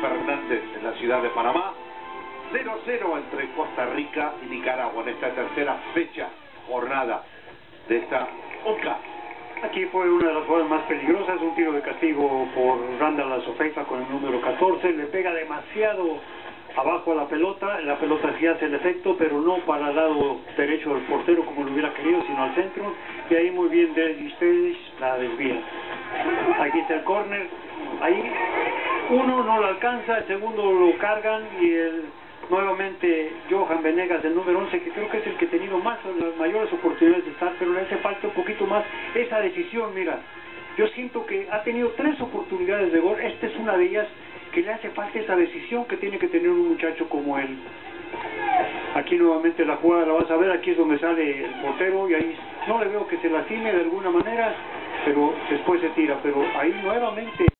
Fernández en la ciudad de Panamá. 0-0 entre Costa Rica y Nicaragua en esta tercera fecha, jornada de esta OCA. Aquí fue una de las jugadas más peligrosas, un tiro de castigo por Randall Azofeifa con el número 14, le pega demasiado abajo a la pelota, la pelota sí hace el efecto, pero no para el lado derecho del portero como lo hubiera querido, sino al centro, y ahí muy bien de la desvía. Aquí está el córner, ahí uno no lo alcanza, el segundo lo cargan y el nuevamente Johan Venegas, el número 11, que creo que es el que ha tenido más, las mayores oportunidades de estar, pero le hace falta un poquito más esa decisión, mira. Yo siento que ha tenido tres oportunidades de gol, esta es una de ellas que le hace falta esa decisión que tiene que tener un muchacho como él. Aquí nuevamente la jugada la vas a ver, aquí es donde sale el portero y ahí no le veo que se lastime de alguna manera, pero después se tira, pero ahí nuevamente...